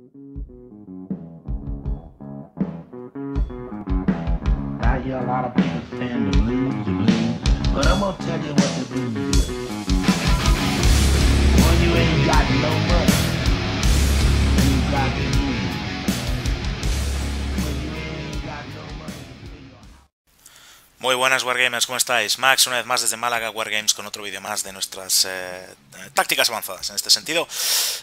I hear a lot of people saying the blues, the blues, but I'm gonna tell you what the blues is. When you ain't got no money, you got Muy buenas Wargamers, ¿cómo estáis? Max, una vez más desde Málaga Wargames con otro vídeo más de nuestras eh, tácticas avanzadas, en este sentido,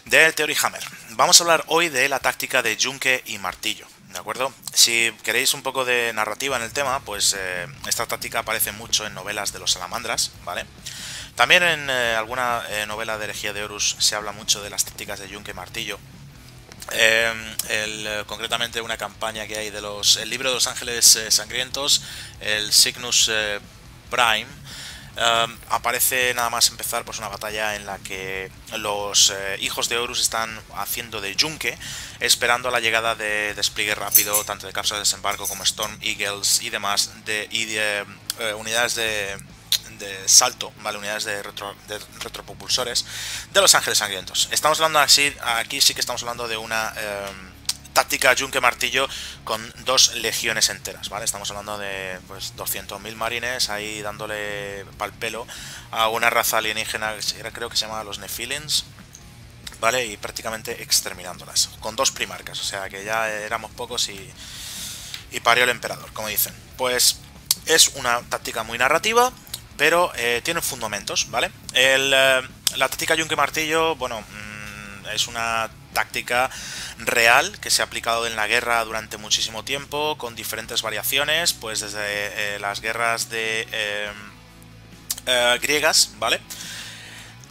de Theory Hammer. Vamos a hablar hoy de la táctica de yunque y martillo, ¿de acuerdo? Si queréis un poco de narrativa en el tema, pues eh, esta táctica aparece mucho en novelas de los salamandras, ¿vale? También en eh, alguna novela de herejía de Horus se habla mucho de las tácticas de yunque y martillo. Eh, el, eh, concretamente una campaña que hay de los el libro de los ángeles eh, sangrientos el Cygnus eh, Prime aparece nada más empezar pues una batalla en la que los hijos de Horus están haciendo de yunque esperando la llegada de despliegue rápido tanto de cápsulas de desembarco como Storm Eagles y demás de, y de unidades de de salto, ¿vale? Unidades de, de retropropulsores de los ángeles sangrientos. Estamos hablando así, aquí sí que estamos hablando de una eh, táctica yunque martillo con dos legiones enteras, ¿vale? Estamos hablando de pues 200.000 marines ahí dándole pal pelo a una raza alienígena, era, creo que se llamaba los Nephilins, ¿vale? Y prácticamente exterminándolas, con dos primarcas, o sea que ya éramos pocos y, y parió el emperador, como dicen. Pues es una táctica muy narrativa, pero eh, tiene fundamentos, ¿vale? Eh, la táctica yunque martillo, bueno, mmm, es una táctica real que se ha aplicado en la guerra durante muchísimo tiempo, con diferentes variaciones, pues desde eh, las guerras de griegas, ¿vale?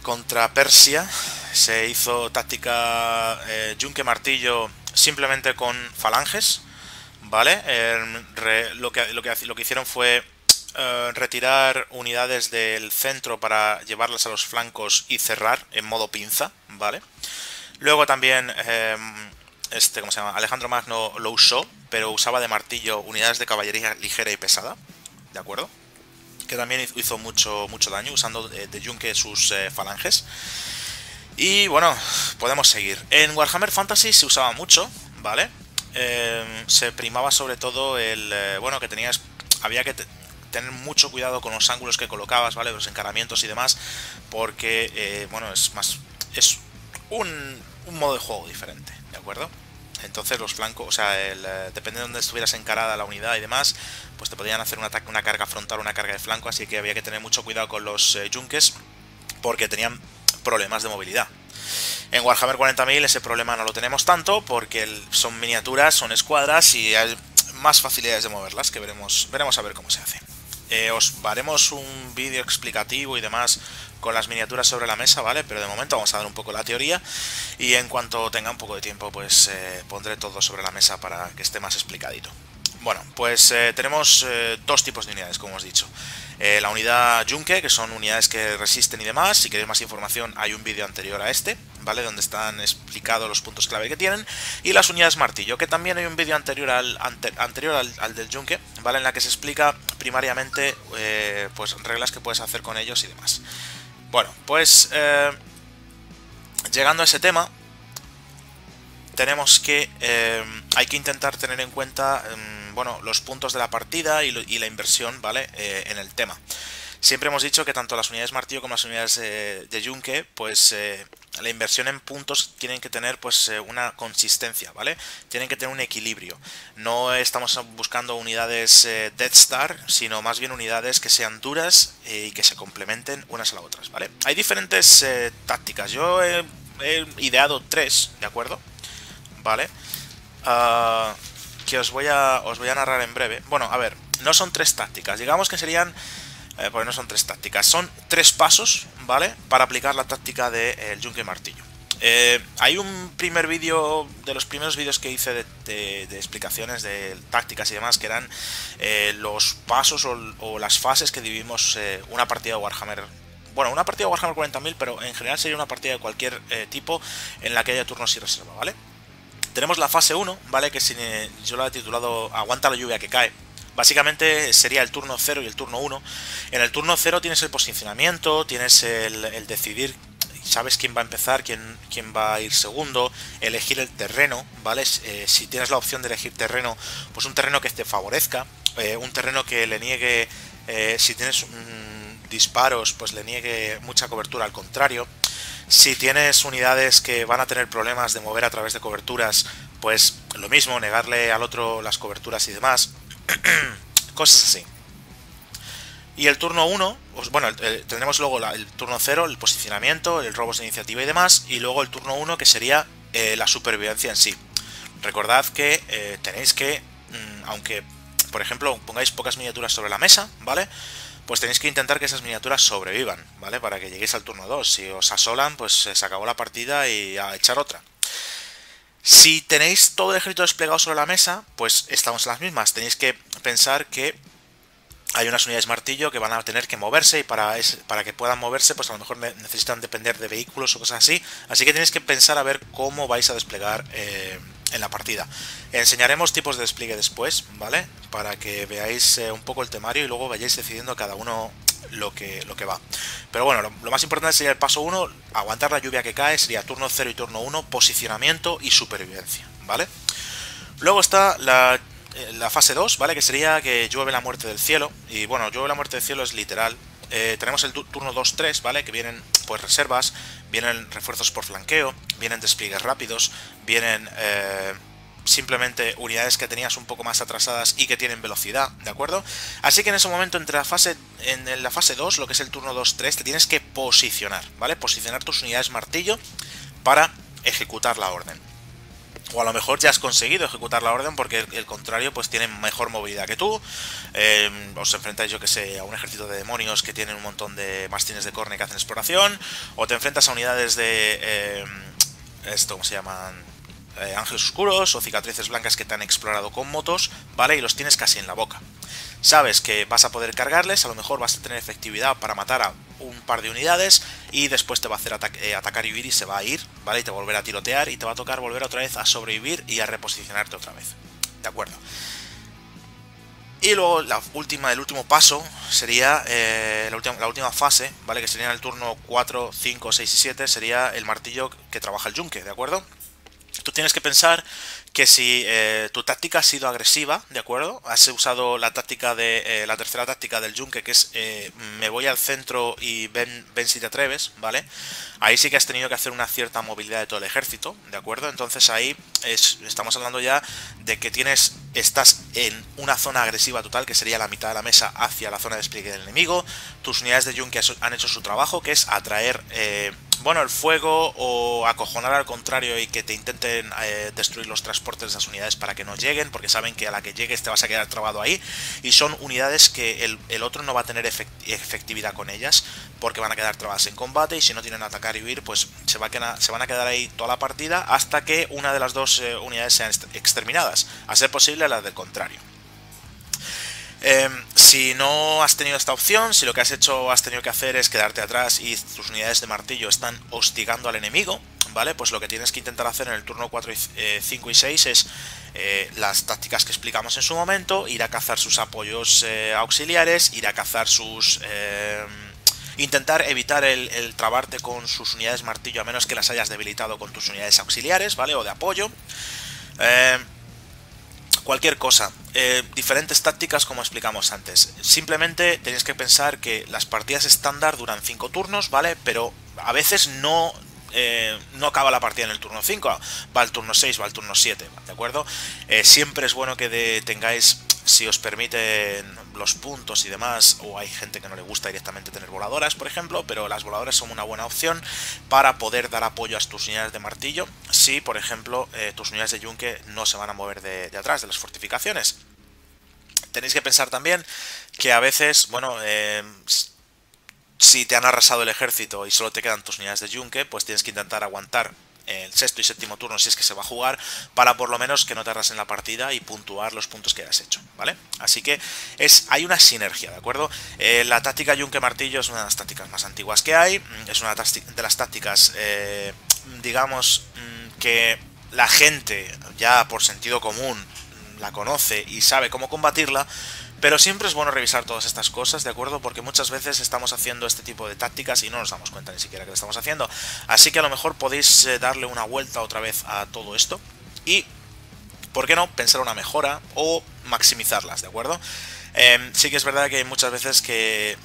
Contra Persia se hizo táctica yunque martillo simplemente con falanges, ¿vale? Lo, que, lo, que, lo que hicieron fue Uh, retirar unidades del centro para llevarlas a los flancos y cerrar en modo pinza, ¿vale? Luego también, eh, este, ¿cómo se llama? Alejandro Magno lo usó, pero usaba de martillo unidades de caballería ligera y pesada, ¿de acuerdo? Que también hizo mucho, mucho daño usando de, de yunque sus eh, falanges. Y bueno, podemos seguir. En Warhammer Fantasy se usaba mucho, ¿vale? Eh, se primaba sobre todo el, eh, bueno, que tenías, había que tener mucho cuidado con los ángulos que colocabas, ¿vale? Los encaramientos y demás, porque, eh, bueno, es más... es un, un, modo de juego diferente, ¿de acuerdo? Entonces los flancos, o sea, el, eh, depende de dónde estuvieras encarada la unidad y demás, pues te podían hacer un ataque, una carga frontal, una carga de flanco, así que había que tener mucho cuidado con los eh, yunques, porque tenían problemas de movilidad. En Warhammer 40.000 ese problema no lo tenemos tanto, porque son miniaturas, son escuadras y hay más facilidades de moverlas, que veremos, veremos a ver cómo se hace. Eh, os haremos un vídeo explicativo y demás con las miniaturas sobre la mesa, ¿vale? Pero de momento vamos a dar un poco la teoría y en cuanto tenga un poco de tiempo pues eh, pondré todo sobre la mesa para que esté más explicadito. Bueno, pues eh, tenemos dos tipos de unidades, como hemos dicho. Eh, la unidad Yunque, que son unidades que resisten y demás. Si queréis más información, hay un vídeo anterior a este, ¿vale? Donde están explicados los puntos clave que tienen. Y las unidades Martillo, que también hay un vídeo anterior al, ante, anterior al, del Yunque, ¿vale? En la que se explica primariamente, eh, pues, reglas que puedes hacer con ellos y demás. Bueno, pues, eh, llegando a ese tema, tenemos que, eh, hay que intentar tener en cuenta, eh, bueno, los puntos de la partida y, la inversión, ¿vale? En el tema. Siempre hemos dicho que tanto las unidades martillo como las unidades de yunque, pues eh, la inversión en puntos tienen que tener pues eh, una consistencia, ¿vale? Tienen que tener un equilibrio. No estamos buscando unidades eh, Death Star, sino más bien unidades que sean duras y que se complementen unas a las otras, ¿vale? Hay diferentes tácticas. Yo he, ideado tres, ¿de acuerdo? ¿vale? Uh, que os voy, a, os voy a narrar en breve. Bueno, a ver, no son tres tácticas, digamos que serían... Eh, pues no son tres tácticas, son tres pasos, ¿vale? Para aplicar la táctica del de, eh, martillo. Eh, hay un primer vídeo, de los primeros vídeos que hice de, explicaciones de tácticas y demás, que eran los pasos o, las fases que dividimos eh, una partida de Warhammer bueno, una partida de Warhammer 40.000, pero en general sería una partida de cualquier tipo en la que haya turnos y reserva, ¿vale? Tenemos la fase 1, ¿vale? Que si, eh, yo la he titulado Aguanta la lluvia que cae. Básicamente sería el turno 0 y el turno 1. En el turno 0 tienes el posicionamiento, tienes el, el decidir sabes quién va a empezar, quién, quién va a ir segundo, elegir el terreno, ¿vale? Eh, si tienes la opción de elegir terreno, pues un terreno que te favorezca, eh, un terreno que le niegue, si tienes mm, disparos, pues le niegue mucha cobertura al contrario. Si tienes unidades que van a tener problemas de mover a través de coberturas, pues lo mismo, negarle al otro las coberturas y demás. Cosas así. Y el turno 1, pues, bueno, tendremos luego el turno 0, el posicionamiento, el robos de iniciativa y demás, y luego el turno 1 que sería eh, la supervivencia en sí. Recordad que eh, tenéis que, mm, aunque por ejemplo pongáis pocas miniaturas sobre la mesa, ¿vale? Pues tenéis que intentar que esas miniaturas sobrevivan, ¿vale? Para que lleguéis al turno 2. Si os asolan, pues se acabó la partida y a echar otra. Si tenéis todo el ejército desplegado sobre la mesa, pues estamos en las mismas. Tenéis que pensar que hay unas unidades martillo que van a tener que moverse y para, para que puedan moverse pues a lo mejor necesitan depender de vehículos o cosas así. Así que tenéis que pensar a ver cómo vais a desplegar eh, en la partida. Enseñaremos tipos de despliegue después, ¿vale? Para que veáis eh, un poco el temario y luego vayáis decidiendo cada uno lo que, lo que va. Pero bueno, lo, lo más importante sería el paso 1, aguantar la lluvia que cae, sería turno 0 y turno 1, posicionamiento y supervivencia, ¿vale? Luego está la la fase 2, ¿vale? Que sería que llueve la muerte del cielo. Y bueno, llueve la muerte del cielo es literal. Eh, tenemos el turno 2-3, ¿vale? Que vienen pues reservas, vienen refuerzos por flanqueo, vienen despliegues rápidos, vienen eh, simplemente unidades que tenías un poco más atrasadas y que tienen velocidad, ¿de acuerdo? Así que en ese momento entre la fase, en la fase 2, lo que es el turno 2-3, te tienes que posicionar, ¿vale? Posicionar tus unidades martillo para ejecutar la orden o a lo mejor ya has conseguido ejecutar la orden porque el, contrario pues tiene mejor movilidad que tú. Eh, os enfrentáis, yo que sé, a un ejército de demonios que tienen un montón de mastines de corne que hacen exploración. O te enfrentas a unidades de... Eh, esto, ¿cómo se llaman? Eh, ángeles oscuros o cicatrices blancas que te han explorado con motos, ¿vale? Y los tienes casi en la boca. Sabes que vas a poder cargarles, a lo mejor vas a tener efectividad para matar a un par de unidades y después te va a hacer eh, atacar y huir y se va a ir, ¿vale? Y te va a volver a tirotear y te va a tocar volver otra vez a sobrevivir y a reposicionarte otra vez. ¿De acuerdo? Y luego la última, el último paso sería eh, la, última, la, última, fase, ¿vale? Que sería en el turno 4, 5, 6 y 7, sería el martillo que trabaja el yunque, ¿de acuerdo? Tú tienes que pensar que si eh, tu táctica ha sido agresiva, ¿de acuerdo? Has usado la táctica de eh, la tercera táctica del yunque, que es eh, me voy al centro y ven, ven si te atreves, ¿vale? Ahí sí que has tenido que hacer una cierta movilidad de todo el ejército, ¿de acuerdo? Entonces ahí es, estamos hablando ya de que tienes estás en una zona agresiva total, que sería la mitad de la mesa hacia la zona de despliegue del enemigo. Tus unidades de yunque han hecho su trabajo, que es atraer bueno, el fuego o acojonar al contrario y que te intenten eh, destruir los transportes de esas unidades para que no lleguen, porque saben que a la que llegues te vas a quedar trabado ahí. Y son unidades que el, otro no va a tener efectividad con ellas, porque van a quedar trabadas en combate y si no tienen atacar y huir, pues se, va a se van a quedar ahí toda la partida hasta que una de las dos eh, unidades sean exterminadas, a ser posible las del contrario. Em, si no has tenido esta opción, si lo que has hecho has tenido que hacer es quedarte atrás y tus unidades de martillo están hostigando al enemigo, ¿vale? Pues lo que tienes que intentar hacer en el turno 4, 5 y 6 eh, es eh, las tácticas que explicamos en su momento, ir a cazar sus apoyos eh, auxiliares, ir a cazar sus... Em, intentar evitar el, trabarte con sus unidades martillo a menos que las hayas debilitado con tus unidades auxiliares, ¿vale? O de apoyo. Em, cualquier cosa. Eh, diferentes tácticas como explicamos antes. Simplemente tenéis que pensar que las partidas estándar duran 5 turnos, ¿vale? Pero a veces no, eh, no acaba la partida en el turno 5, va al turno 6, va al turno 7, ¿de acuerdo? Eh, siempre es bueno que tengáis si os permiten los puntos y demás, o hay gente que no le gusta directamente tener voladoras, por ejemplo, pero las voladoras son una buena opción para poder dar apoyo a tus unidades de martillo, si, por ejemplo, eh, tus unidades de yunque no se van a mover de, atrás de las fortificaciones. Tenéis que pensar también que a veces, bueno, eh, si te han arrasado el ejército y solo te quedan tus unidades de yunque, pues tienes que intentar aguantar el sexto y séptimo turno si es que se va a jugar, para por lo menos que no te arrasen la partida y puntuar los puntos que hayas hecho, ¿vale? Así que es, hay una sinergia, ¿de acuerdo? Eh, la táctica Yunque Martillo es una de las tácticas más antiguas que hay, mm, es una de las tácticas, eh, digamos, mm, que la gente ya por sentido común la conoce y sabe cómo combatirla, Pero siempre es bueno revisar todas estas cosas, ¿de acuerdo? Porque muchas veces estamos haciendo este tipo de tácticas y no nos damos cuenta ni siquiera que lo estamos haciendo. Así que a lo mejor podéis eh, darle una vuelta otra vez a todo esto y, ¿por qué no?, pensar una mejora o maximizarlas, ¿de acuerdo? Em, sí que es verdad que hay muchas veces que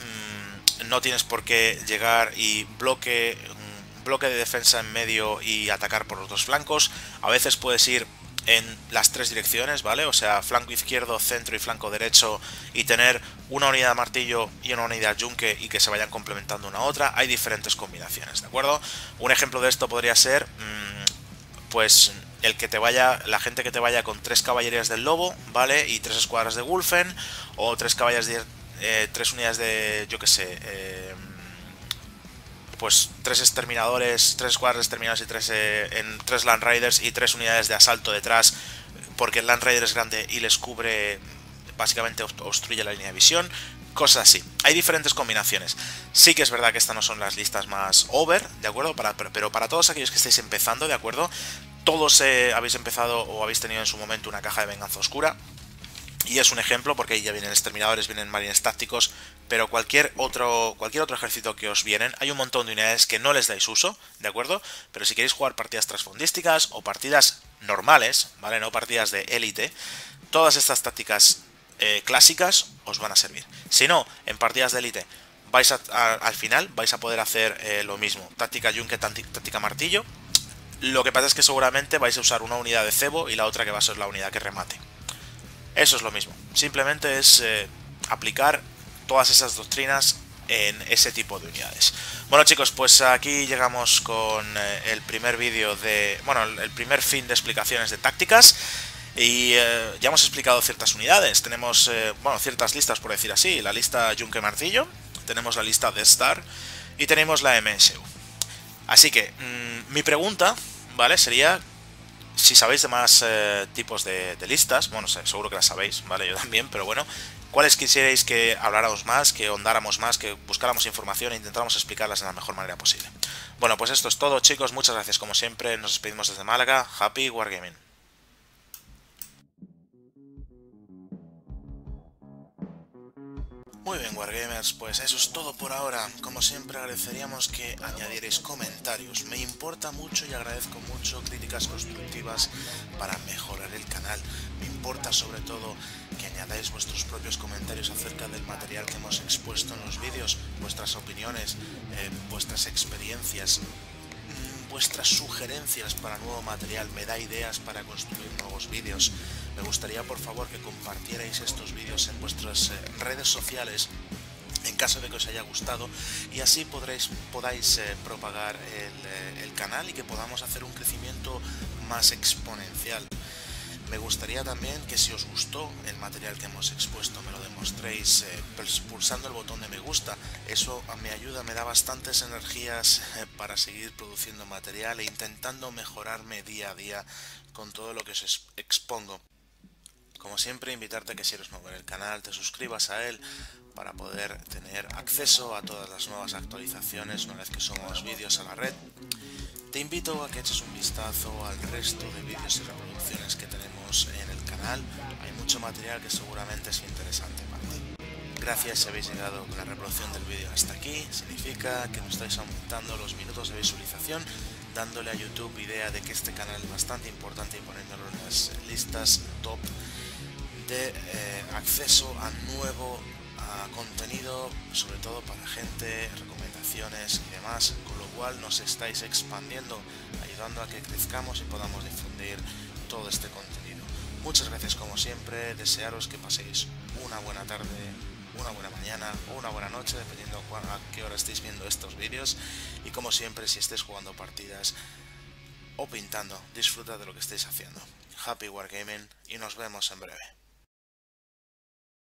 mm, no tienes por qué llegar y bloque, mm, bloque de defensa en medio y atacar por los dos flancos. A veces puedes ir en las tres direcciones, ¿vale? O sea, flanco izquierdo, centro y flanco derecho y tener una unidad de martillo y una unidad yunque y que se vayan complementando una a otra. Hay diferentes combinaciones, ¿de acuerdo? Un ejemplo de esto podría ser, mm, pues, el que te vaya, la gente que te vaya con tres caballerías del lobo, ¿vale? Y tres escuadras de Wolfen, o tres caballerías eh, tres unidades de, yo qué sé, eh, pues tres exterminadores, tres escuadras exterminados y tres, eh, en tres Land Riders y tres unidades de asalto detrás, porque el Land Rider es grande y les cubre, básicamente obstruye la línea de visión, cosas así. Hay diferentes combinaciones. Sí que es verdad que estas no son las listas más over, ¿de acuerdo? Pero para todos aquellos que estéis empezando, ¿de acuerdo? Todos eh, habéis empezado o habéis tenido en su momento una caja de venganza oscura. Y es un ejemplo porque ahí ya vienen exterminadores, vienen marines tácticos, pero cualquier otro, cualquier otro ejército que os vienen, hay un montón de unidades que no les dais uso, ¿de acuerdo? Pero si queréis jugar partidas transfondísticas o partidas normales, ¿vale? No partidas de élite, todas estas tácticas eh, clásicas os van a servir. Si no, en partidas de élite vais al final vais a poder hacer eh, lo mismo. Táctica yunque, táctica martillo. Lo que pasa es que seguramente vais a usar una unidad de cebo y la otra que va a ser la unidad que remate. Eso es lo mismo. Simplemente es eh, aplicar todas esas doctrinas en ese tipo de unidades. Bueno chicos, pues aquí llegamos con eh, el primer vídeo de... Bueno, el primer fin de explicaciones de tácticas. Y eh, ya hemos explicado ciertas unidades. Tenemos, bueno, ciertas listas por decir así. La lista Junque Martillo, tenemos la lista de Star y tenemos la MSU. Así que, mm, mi pregunta, ¿vale? Sería si sabéis de más eh, tipos de, listas, bueno, seguro que las sabéis, ¿vale? Yo también, pero bueno, ¿cuáles quisierais que habláramos más, que ondáramos más, que buscáramos información e intentáramos explicarlas de la mejor manera posible? Bueno, pues esto es todo, chicos, muchas gracias como siempre, nos despedimos desde Málaga, Happy Wargaming. Muy bien, Wargamers, pues eso es todo por ahora. Como siempre agradeceríamos que añadierais comentarios. Me importa mucho y agradezco mucho críticas constructivas para mejorar el canal. Me importa sobre todo que añadáis vuestros propios comentarios acerca del material que hemos expuesto en los vídeos, vuestras opiniones, eh, vuestras experiencias, vuestras sugerencias para nuevo material, me da ideas para construir nuevos vídeos. Me gustaría por favor que compartierais estos vídeos en vuestras eh, redes sociales en caso de que os haya gustado y así podáis eh, propagar el, eh, el canal y que podamos hacer un crecimiento más exponencial. Me gustaría también que si os gustó el material que hemos expuesto me lo demostréis eh, pulsando el botón de me gusta. Eso me ayuda, me da bastantes energías para seguir produciendo material e intentando mejorarme día a día con todo lo que os expongo. Como siempre, invitarte a que si eres nuevo en el canal te suscribas a él para poder tener acceso a todas las nuevas actualizaciones una vez que somos vídeos a la red. Te invito a que eches un vistazo al resto de vídeos y reproducciones que tenemos en el canal. Hay mucho material que seguramente es interesante para ti. Gracias si habéis llegado con la reproducción del vídeo hasta aquí. Significa que nos estáis aumentando los minutos de visualización, dándole a YouTube idea de que este canal es bastante importante y poniéndolo en las listas top de eh, acceso a nuevo contenido, sobre todo para gente, recomendaciones y demás, con lo cual nos estáis expandiendo, ayudando a que crezcamos y podamos difundir todo este contenido. Muchas gracias como siempre, desearos que paséis una buena tarde, una buena mañana o una buena noche, dependiendo a qué hora estéis viendo estos vídeos. Y como siempre, si estéis jugando partidas o pintando, disfruta de lo que estéis haciendo. Happy Wargaming y nos vemos en breve.